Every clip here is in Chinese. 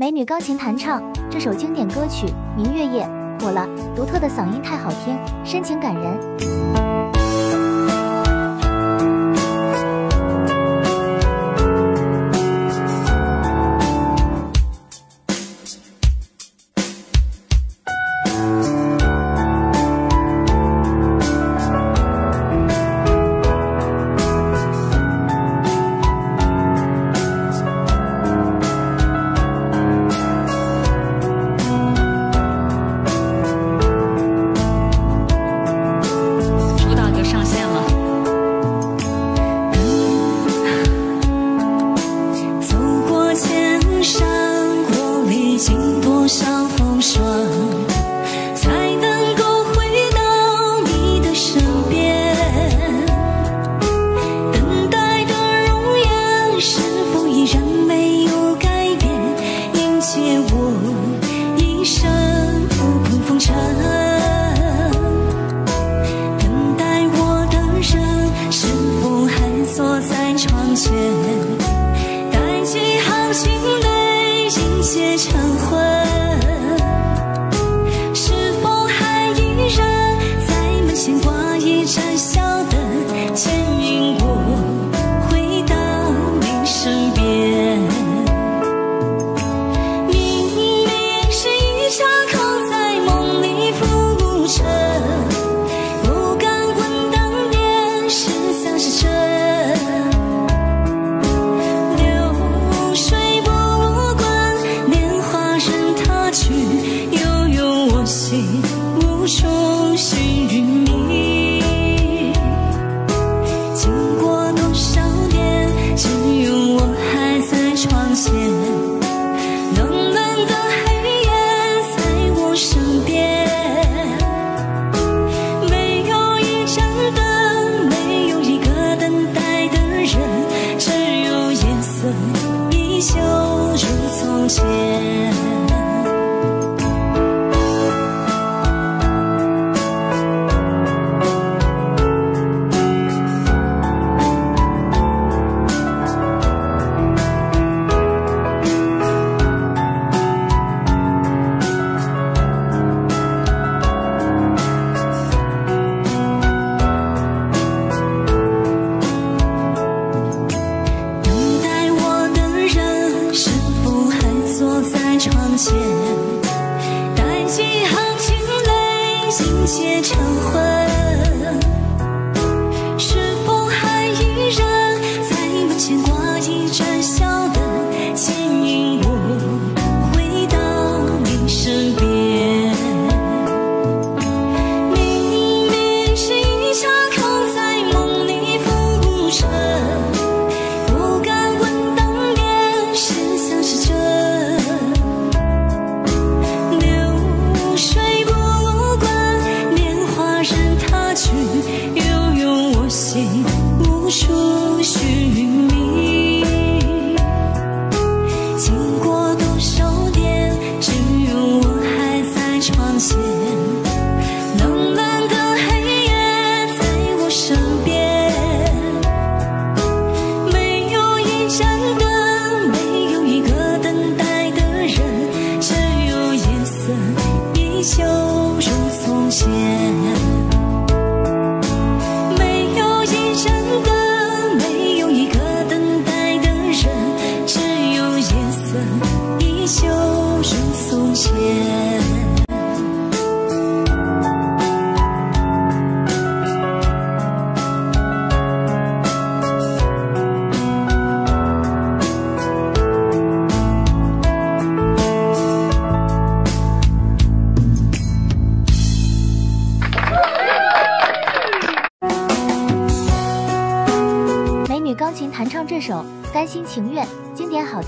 美女钢琴弹唱这首经典歌曲《明月夜》火了，独特的嗓音太好听，深情感人。些成灰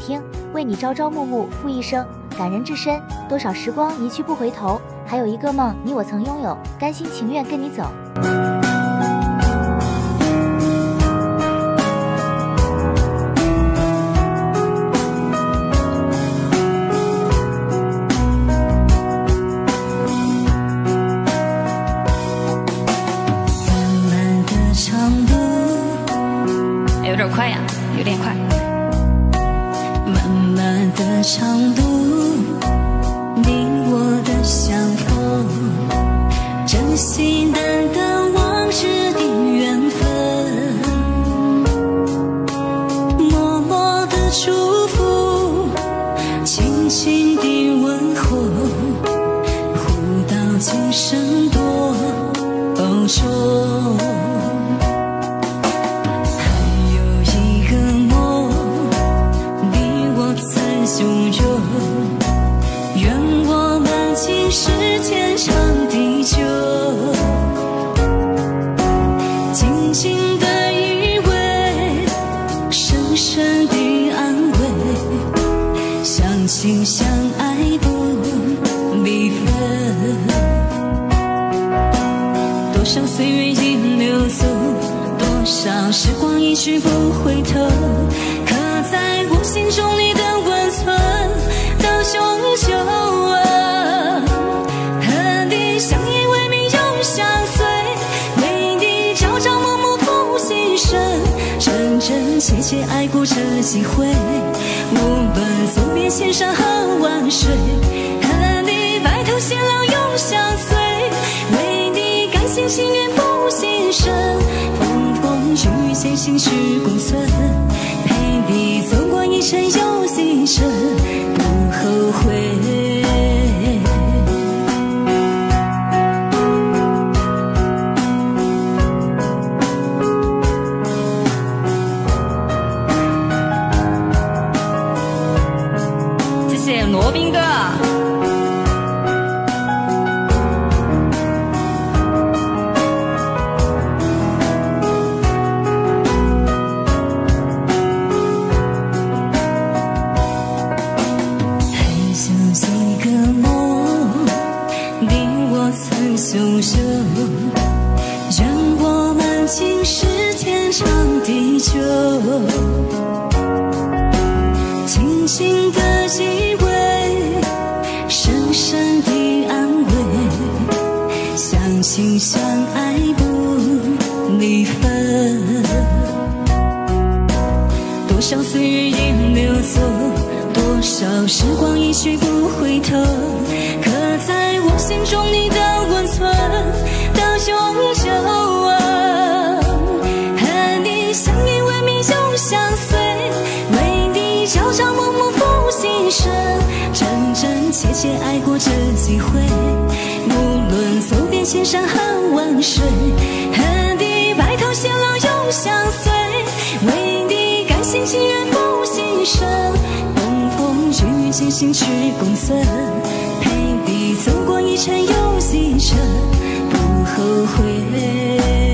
听，为你朝朝暮暮付一生，感人至深。多少时光一去不回头，还有一个梦你我曾拥有，甘心情愿跟你走。的长路。一去不回头，刻在我心中你的温存到永久啊！和你相依为命永相随，为你朝朝暮暮付心声，真真切切爱过这几回，无论走遍千山和万水，和你白头偕老永相随，为你甘心情愿付心声，风风雨雨艰辛去共存，陪你走过一程又一程，不后悔。时光一去不回头，刻在我心中你的温存到永久！和你相依为命永相随，为你朝朝暮暮付心声，真真切切爱过这几回，无论走遍千山和万水，和你白头偕老永相随，为你甘心情愿付心声，风风雨雨艰辛去共存，陪你走过一程又一程，不后悔。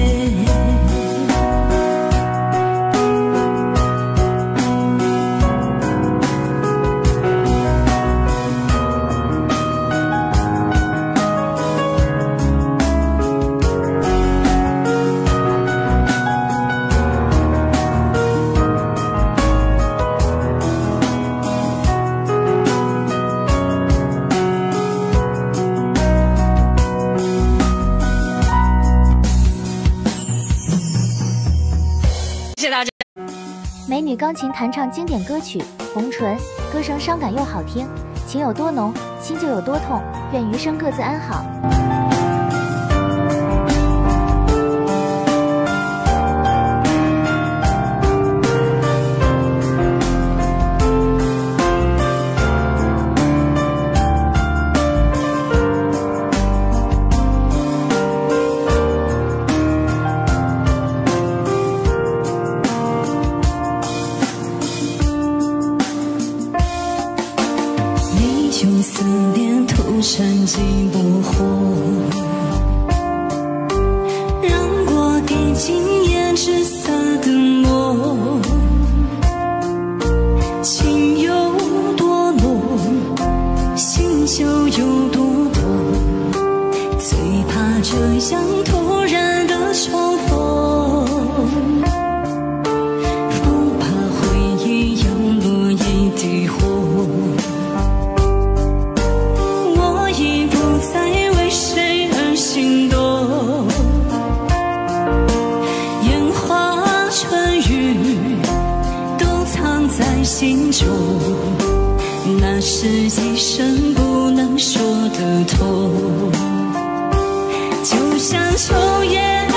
钢琴弹唱经典歌曲《红唇》，歌声伤感又好听，情有多浓，心就有多痛。愿余生各自安好。中，那是一生不能说的痛。就像秋叶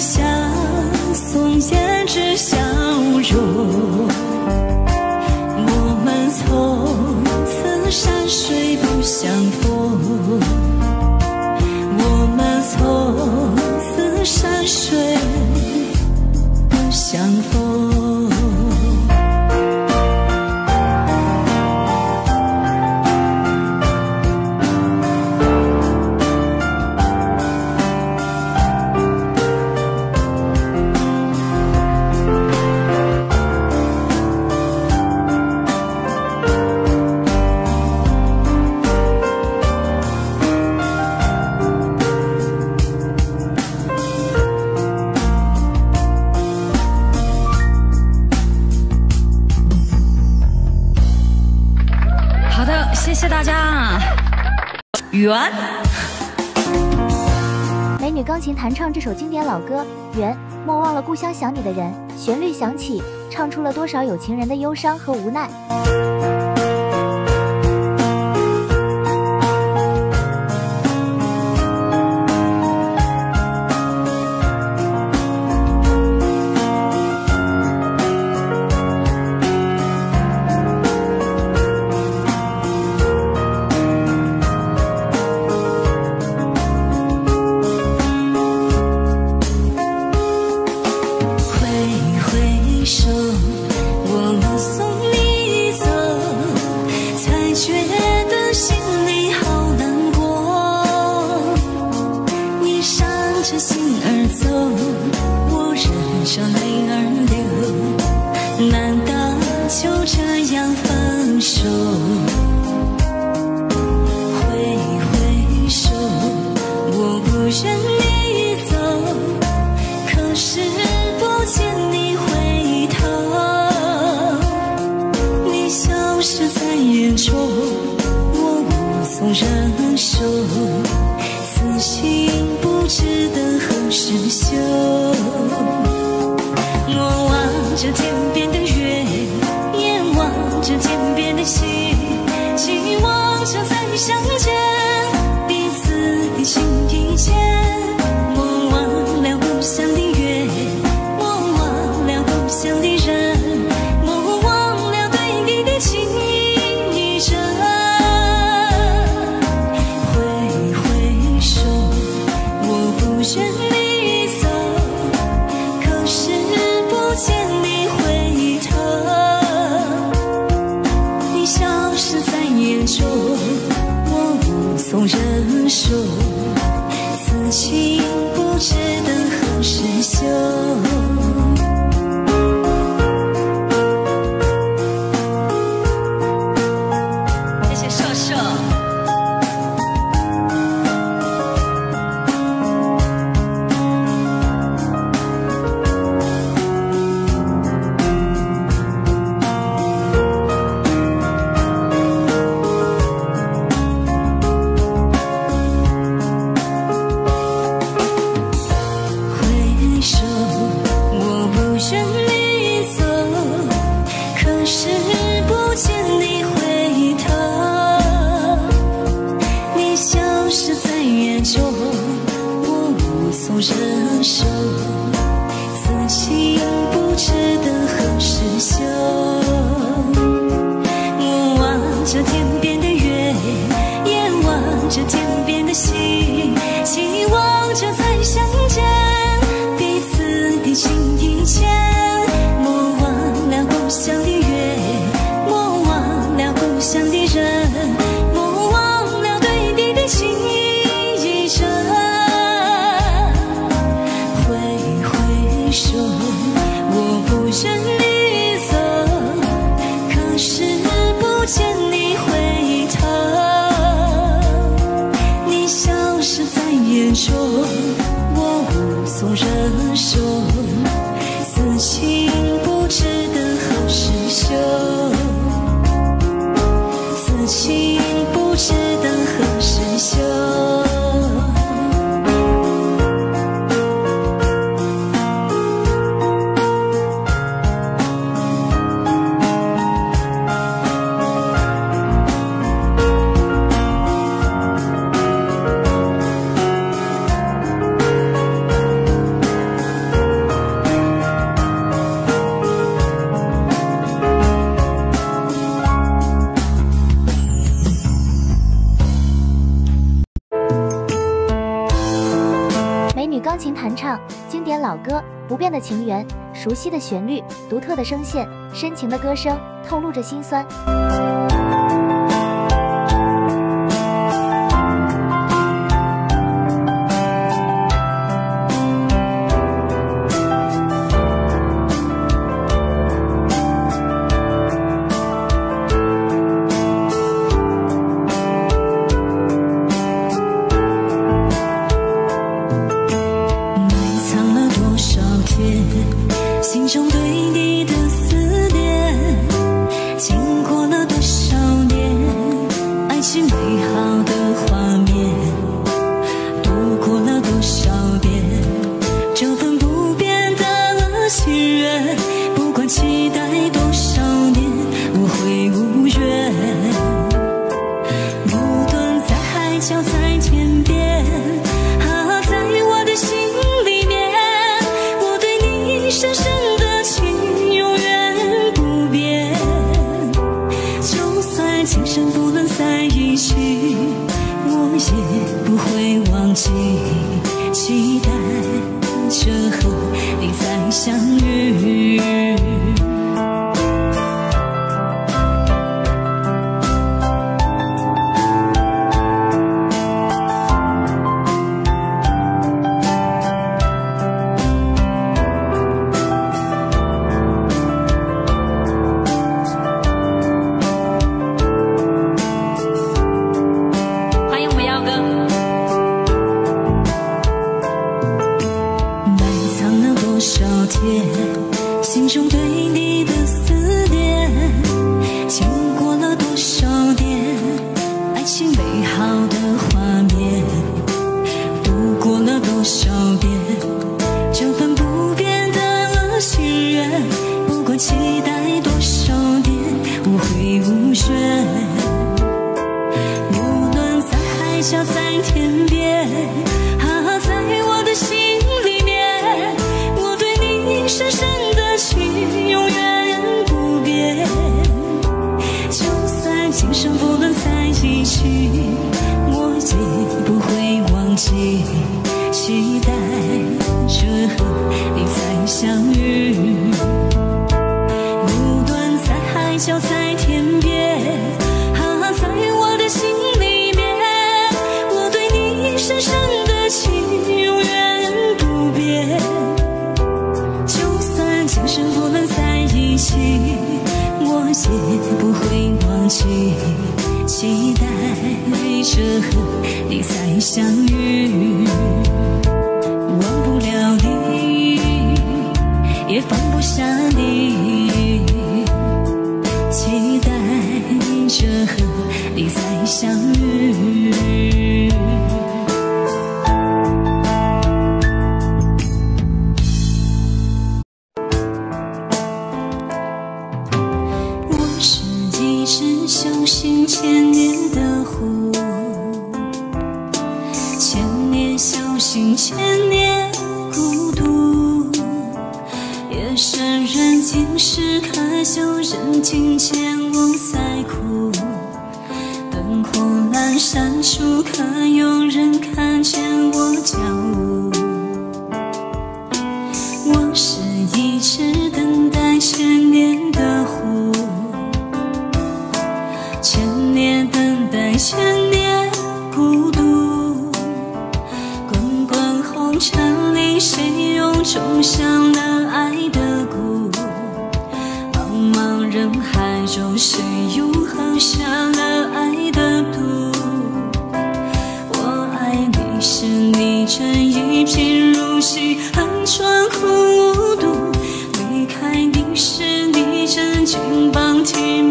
相送下老歌原莫忘了故乡想你的人旋律响起唱出了多少有情人的忧伤和无奈。不热手此情不知得何时休。我望着天边的月也望着天边的星期望着再相见。老歌，不变的情缘，熟悉的旋律，独特的声线，深情的歌声透露着心酸。独行千年孤独，夜深人静时，可有人听见我在哭？灯火阑珊处，可有人看见我脚步？冲向了爱的谷，茫茫人海中，谁又喝下了爱的毒？我爱你时，你正一贫如洗，寒窗苦读；离开你时，你正金榜题名。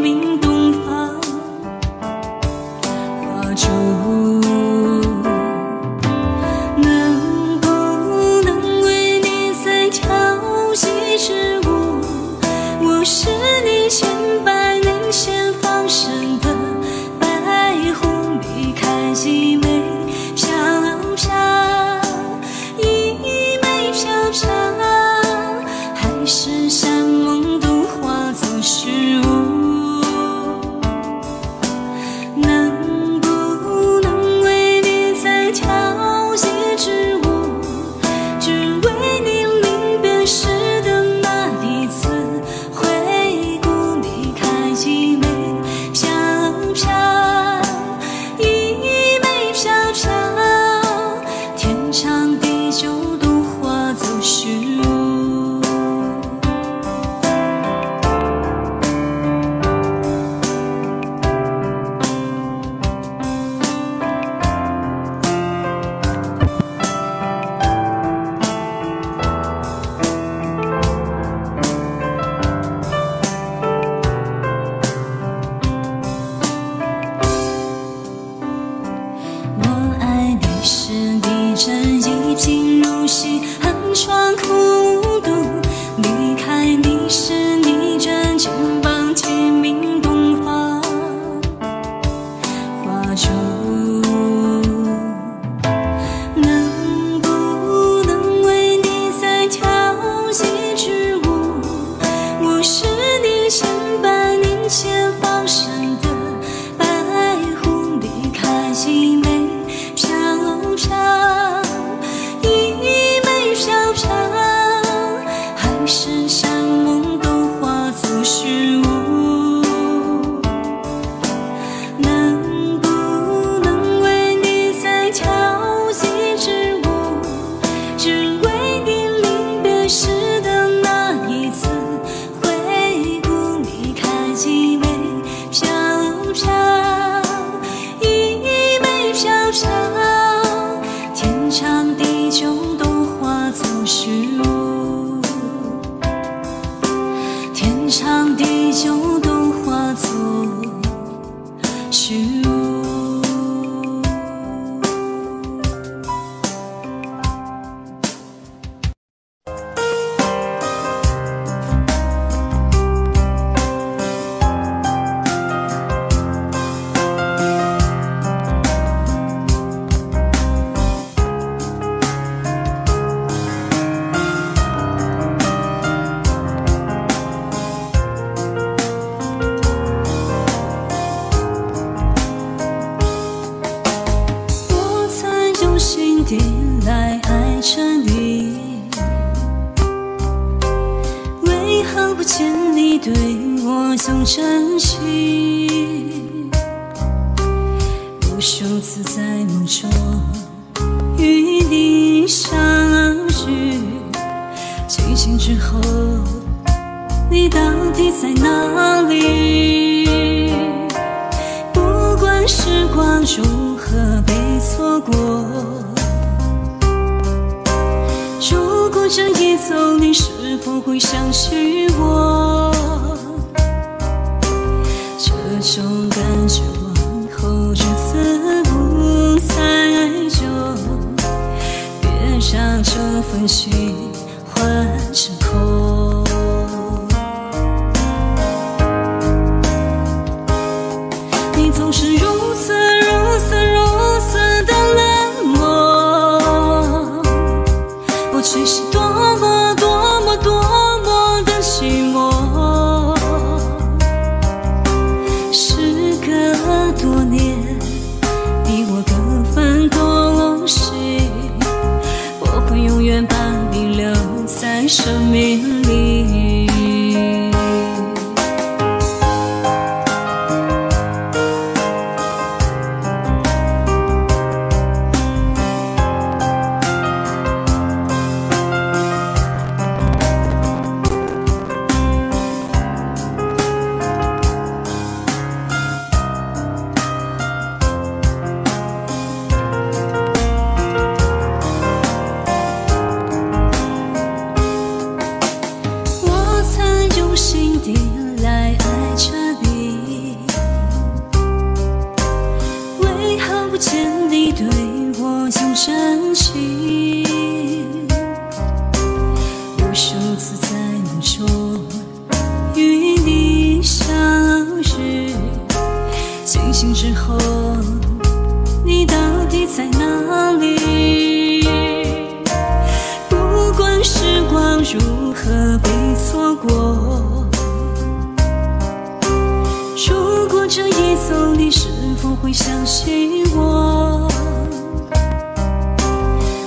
相信我，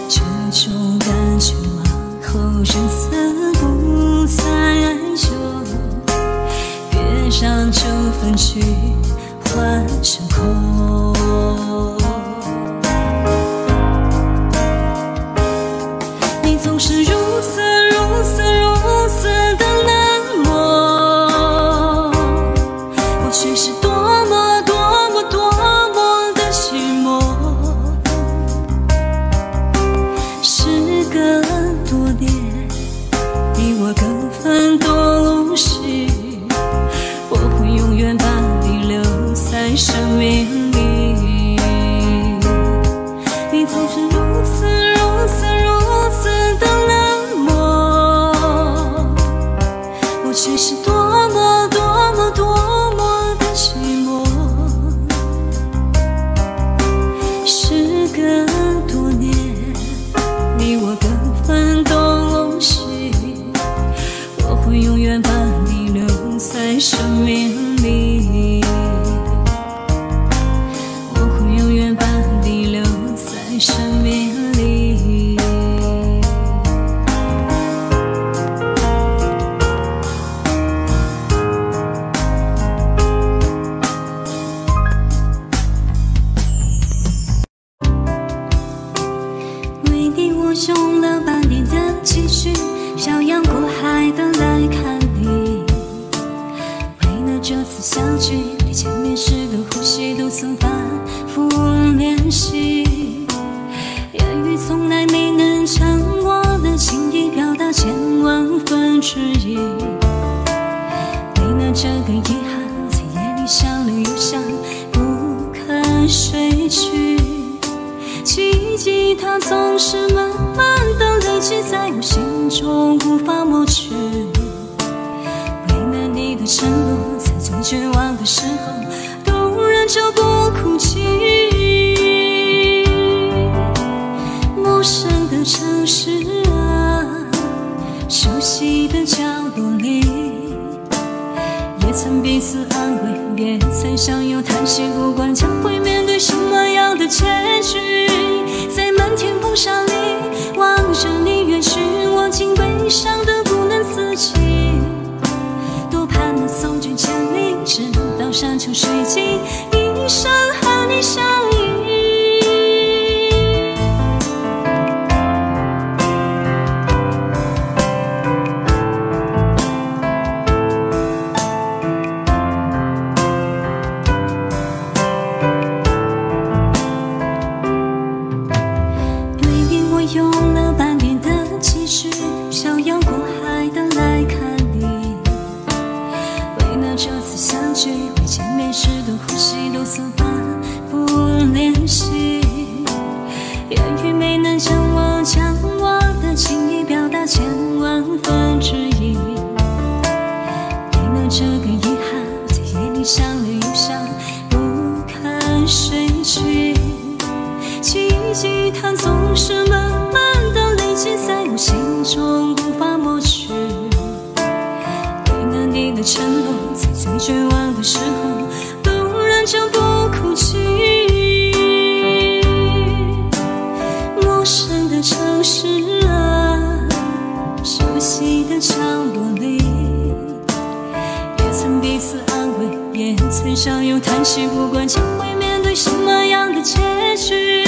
这种感觉往后日子不再有。别让秋风去。它总是慢慢的累积在我心中，无法抹去。你那你的承诺，在最绝望的时候，都忍着不哭泣。陌生的城市啊，熟悉的角落里，也曾彼此安慰，也曾相拥叹息，不管将会面对什么样的结局。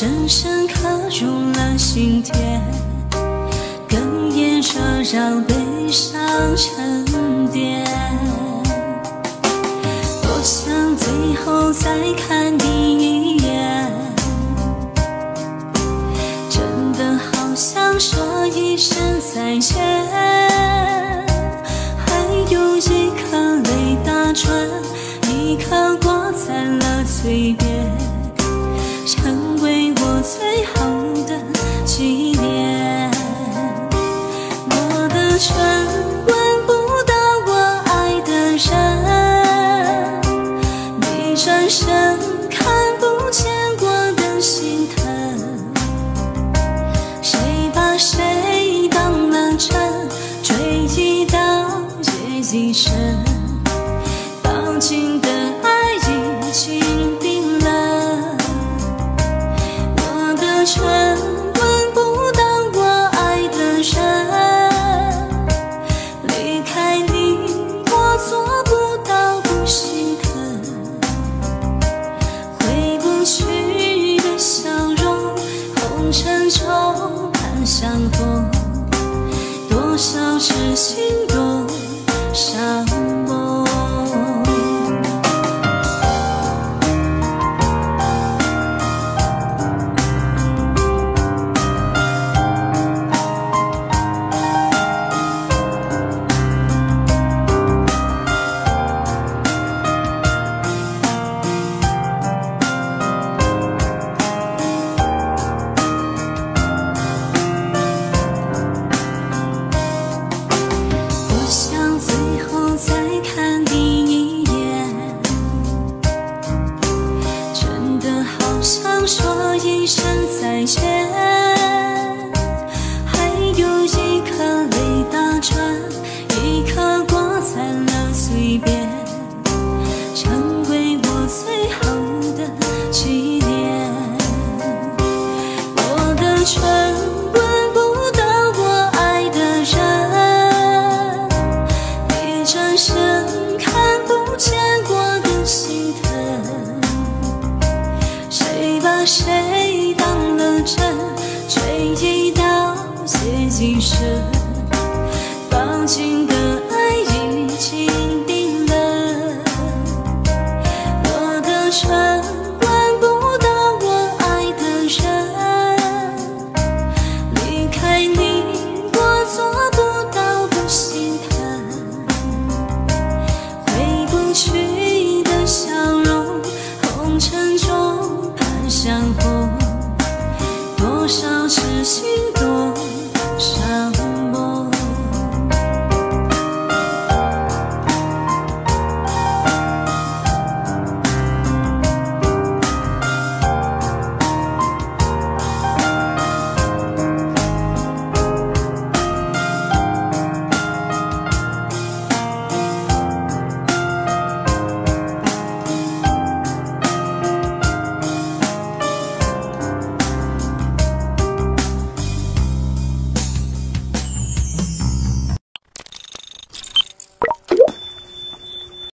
深深刻入了心田哽咽着让悲伤沉淀。多想最后再看